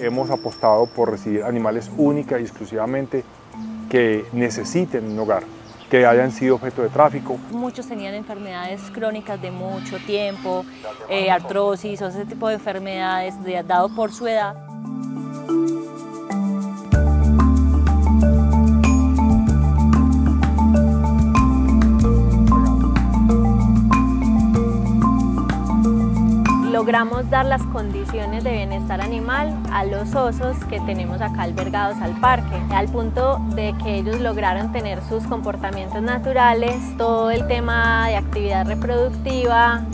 Hemos apostado por recibir animales única y exclusivamente que necesiten un hogar, que hayan sido objeto de tráfico. Muchos tenían enfermedades crónicas de mucho tiempo, eh, artrosis o ese tipo de enfermedades de, dado por su edad. Logramos dar las condiciones de bienestar animal a los osos que tenemos acá albergados al parque, al punto de que ellos lograron tener sus comportamientos naturales, todo el tema de actividad reproductiva.